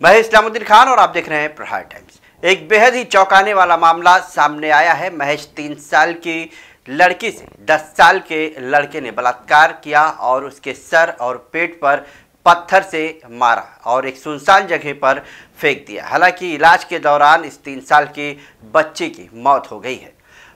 मैं इस्लामुद्दीन खान और आप देख रहे हैं प्रहार टाइम्स। एक बेहद ही चौंकाने वाला मामला सामने आया है। महज तीन साल की लड़की से, दस साल के लड़के ने बलात्कार किया और उसके सर और पेट पर पत्थर से मारा और एक सुनसान जगह पर फेंक दिया। हालाँकि इलाज के दौरान इस तीन साल की बच्ची की मौत हो गई है।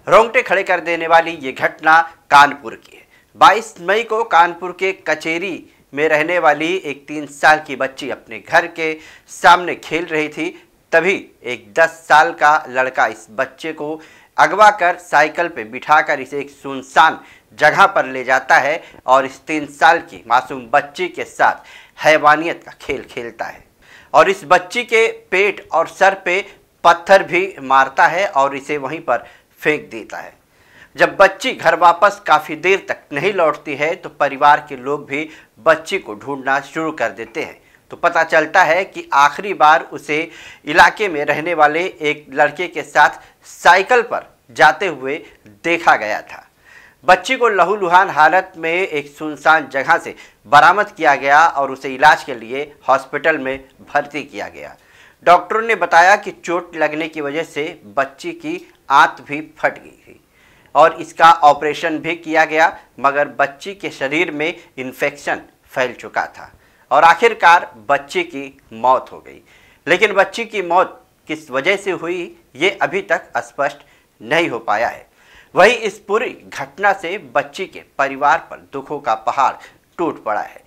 रोंगटे खड़े कर देने वाली ये घटना कानपुर की है। 22 मई को कानपुर के कचेरी में रहने वाली एक तीन साल की बच्ची अपने घर के सामने खेल रही थी, तभी एक दस साल का लड़का इस बच्चे को अगवा कर साइकिल पे बिठाकर इसे एक सुनसान जगह पर ले जाता है और इस तीन साल की मासूम बच्ची के साथ हैवानियत का खेल खेलता है। और इस बच्ची के पेट और सर पे पत्थर भी मारता है और इसे वहीं पर फेंक देता है। जब बच्ची घर वापस काफ़ी देर तक नहीं लौटती है तो परिवार के लोग भी बच्ची को ढूंढना शुरू कर देते हैं। तो पता चलता है कि आखिरी बार उसे इलाके में रहने वाले एक लड़के के साथ साइकिल पर जाते हुए देखा गया था। बच्ची को लहूलुहान हालत में एक सुनसान जगह से बरामद किया गया और उसे इलाज के लिए हॉस्पिटल में भर्ती किया गया। डॉक्टरों ने बताया कि चोट लगने की वजह से बच्ची की आंत भी फट गई थी। और इसका ऑपरेशन भी किया गया, मगर बच्ची के शरीर में इन्फेक्शन फैल चुका था और आखिरकार बच्चे की मौत हो गई। लेकिन बच्ची की मौत किस वजह से हुई, ये अभी तक स्पष्ट नहीं हो पाया है। वही इस पूरी घटना से बच्ची के परिवार पर दुखों का पहाड़ टूट पड़ा है।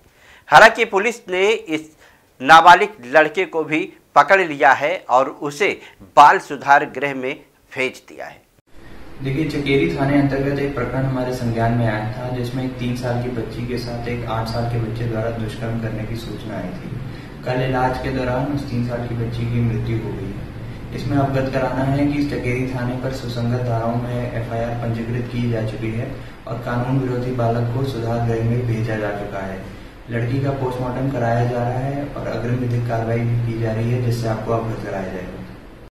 हालाँकि पुलिस ने इस नाबालिग लड़के को भी पकड़ लिया है और उसे बाल सुधार गृह में भेज दिया है। देखिए, चकेरी थाने अंतर्गत एक प्रकरण हमारे संज्ञान में आया था, जिसमें एक तीन साल की बच्ची के साथ एक आठ साल के बच्चे द्वारा दुष्कर्म करने की सूचना आई थी। कल इलाज के दौरान उस तीन साल की बच्ची की मृत्यु हो गई है। इसमें अवगत कराना है कि चकेरी थाने पर सुसंगत धाराओं में एफआईआर पंजीकृत की जा चुकी है और कानून विरोधी बालक को सुधार गृह में भेजा जा चुका है। लड़की का पोस्टमार्टम कराया जा रहा है और अग्रिम विधिक कार्रवाई भी की जा रही है, जिससे आपको अवगत कराया जाएगा।